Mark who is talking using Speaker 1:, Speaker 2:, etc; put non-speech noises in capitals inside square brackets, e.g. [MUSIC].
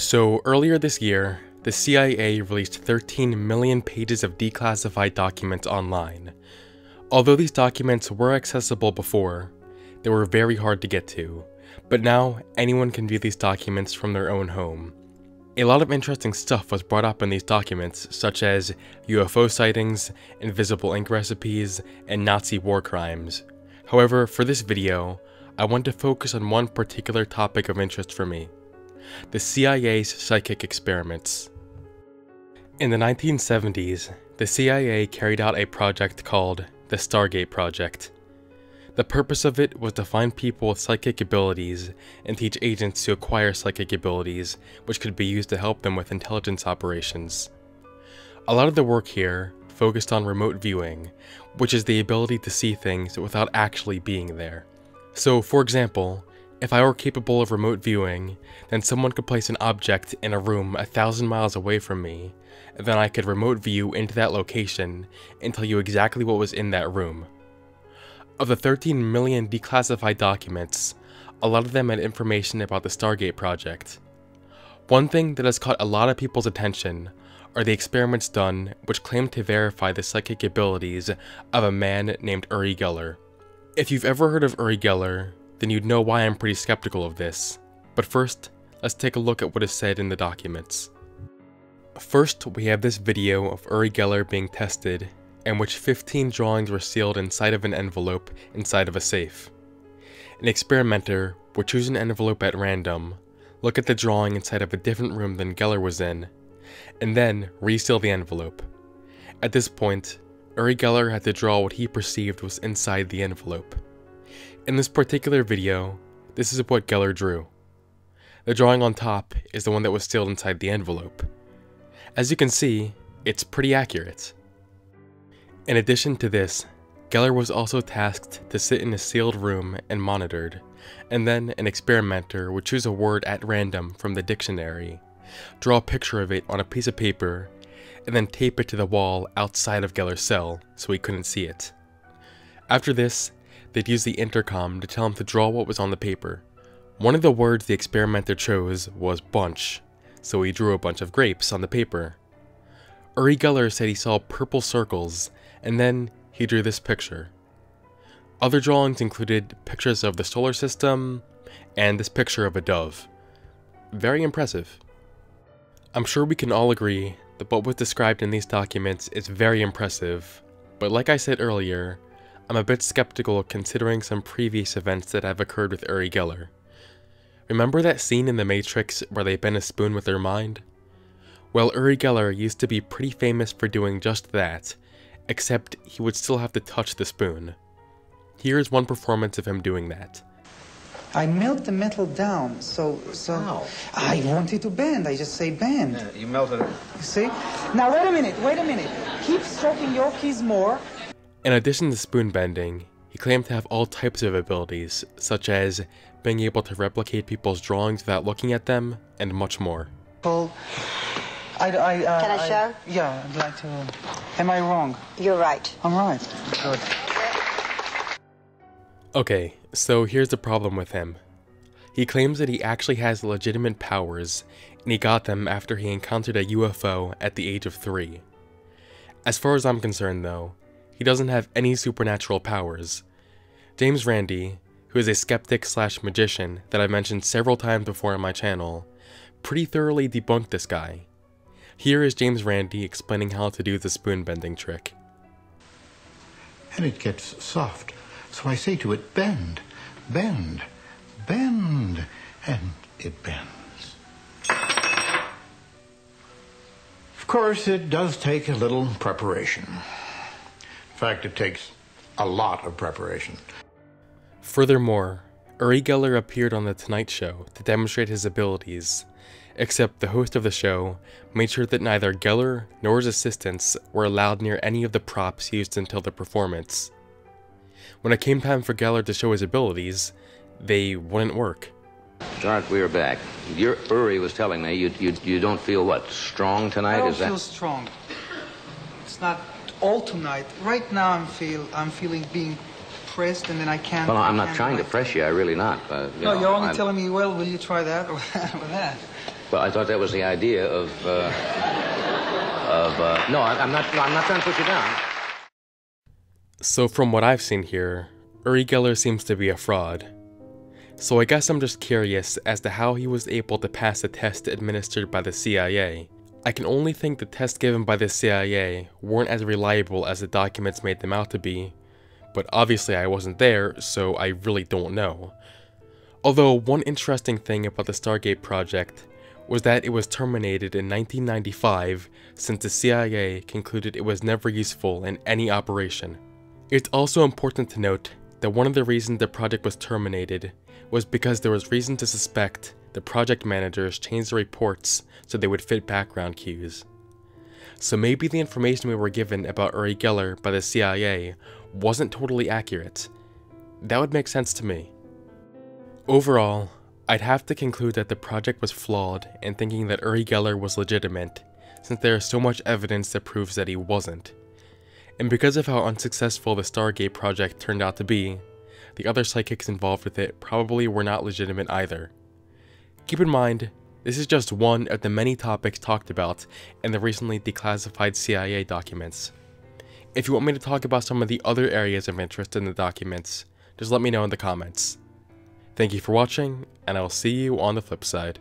Speaker 1: So, earlier this year, the CIA released 13 million pages of declassified documents online. Although these documents were accessible before, they were very hard to get to, but now anyone can view these documents from their own home. A lot of interesting stuff was brought up in these documents, such as UFO sightings, invisible ink recipes, and Nazi war crimes. However, for this video, I want to focus on one particular topic of interest for me the CIA's psychic experiments. In the 1970s, the CIA carried out a project called the Stargate Project. The purpose of it was to find people with psychic abilities and teach agents to acquire psychic abilities, which could be used to help them with intelligence operations. A lot of the work here focused on remote viewing, which is the ability to see things without actually being there. So, for example, if I were capable of remote viewing, then someone could place an object in a room a thousand miles away from me, and then I could remote view into that location and tell you exactly what was in that room. Of the 13 million declassified documents, a lot of them had information about the Stargate project. One thing that has caught a lot of people's attention are the experiments done which claim to verify the psychic abilities of a man named Uri Geller. If you've ever heard of Uri Geller, then you'd know why I'm pretty skeptical of this. But first, let's take a look at what is said in the documents. First, we have this video of Uri Geller being tested, in which 15 drawings were sealed inside of an envelope inside of a safe. An experimenter would choose an envelope at random, look at the drawing inside of a different room than Geller was in, and then reseal the envelope. At this point, Uri Geller had to draw what he perceived was inside the envelope. In this particular video, this is what Geller drew. The drawing on top is the one that was sealed inside the envelope. As you can see, it's pretty accurate. In addition to this, Geller was also tasked to sit in a sealed room and monitored, and then an experimenter would choose a word at random from the dictionary, draw a picture of it on a piece of paper, and then tape it to the wall outside of Geller's cell so he couldn't see it. After this, they'd use the intercom to tell him to draw what was on the paper. One of the words the experimenter chose was bunch, so he drew a bunch of grapes on the paper. Uri Geller said he saw purple circles, and then he drew this picture. Other drawings included pictures of the solar system, and this picture of a dove. Very impressive. I'm sure we can all agree that what was described in these documents is very impressive, but like I said earlier, I'm a bit skeptical considering some previous events that have occurred with Uri Geller. Remember that scene in The Matrix where they bend a spoon with their mind? Well, Uri Geller used to be pretty famous for doing just that, except he would still have to touch the spoon. Here's one performance of him doing that.
Speaker 2: I melt the metal down, so so
Speaker 3: How?
Speaker 2: I want it to bend. I just say bend.
Speaker 3: Yeah, you melted it.
Speaker 2: You see? Now wait a minute, wait a minute. Keep stroking your keys more.
Speaker 1: In addition to spoon bending, he claimed to have all types of abilities, such as being able to replicate people's drawings without looking at them, and much more.
Speaker 2: Well, I, I, uh,
Speaker 4: Can I show?
Speaker 2: Yeah, I'd like to. Am I wrong?
Speaker 4: You're right.
Speaker 2: I'm right. Good.
Speaker 1: Okay, so here's the problem with him. He claims that he actually has legitimate powers, and he got them after he encountered a UFO at the age of 3. As far as I'm concerned though, he doesn't have any supernatural powers. James Randi, who is a skeptic slash magician that I've mentioned several times before on my channel, pretty thoroughly debunked this guy. Here is James Randi explaining how to do the spoon bending trick.
Speaker 5: and it gets soft. So I say to it, bend, bend, bend, and it bends. Of course, it does take a little preparation. In fact, it takes a lot of preparation.
Speaker 1: Furthermore, Uri Geller appeared on The Tonight Show to demonstrate his abilities, except the host of the show made sure that neither Geller nor his assistants were allowed near any of the props used until the performance. When it came time for Geller to show his abilities, they wouldn't work.
Speaker 3: Stark, we are back. Your Uri was telling me you, you, you don't feel what strong
Speaker 2: I
Speaker 3: tonight.
Speaker 2: don't
Speaker 3: Is that?
Speaker 2: strong. It's not all tonight. Right now, I'm feel I'm feeling being pressed, and then I can't.
Speaker 3: Well, I'm not trying to press you. I really not. Uh, you
Speaker 2: No,
Speaker 3: know,
Speaker 2: you're only
Speaker 3: I'm-
Speaker 2: telling me, well, will you try that or that [LAUGHS] or that?
Speaker 3: Well, I thought that was the idea of, uh, of, uh, no, I, I'm not, I'm not trying to put you down.
Speaker 1: So from what I've seen here, Uri Geller seems to be a fraud. So I guess I'm just curious as to how he was able to pass the test administered by the CIA. I can only think the tests given by the CIA weren't as reliable as the documents made them out to be, but obviously I wasn't there, so I really don't know. Although one interesting thing about the Stargate project was that it was terminated in 1995 since the CIA concluded it was never useful in any operation. It's also important to note that one of the reasons the project was terminated was because there was reason to suspect the project managers changed the reports so they would fit background cues. So maybe the information we were given about Uri Geller by the CIA wasn't totally accurate. That would make sense to me. Overall, I'd have to conclude that the project was flawed in thinking that Uri Geller was legitimate, since there is so much evidence that proves that he wasn't. And because of how unsuccessful the Stargate project turned out to be, the other psychics involved with it probably were not legitimate either. Keep in mind, this is just one of the many topics talked about in the recently declassified CIA documents. If you want me to talk about some of the other areas of interest in the documents, just let me know in the comments. Thank you for watching, and I will see you on the flip side.